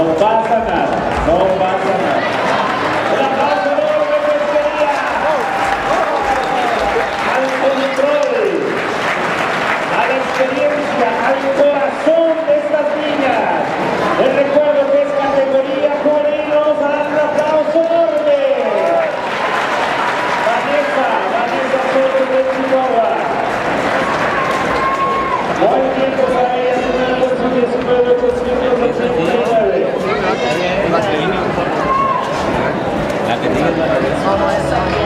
No pasa nada, no pasa nada. ¡Un aplauso enorme que espera! Al control, a la experiencia, al corazón de estas niñas. Les recuerdo que es categoría morenos, dar un aplauso enorme. Vanessa, Vanessa Soto de Chihuahua. Buen tiempo Happy New Year.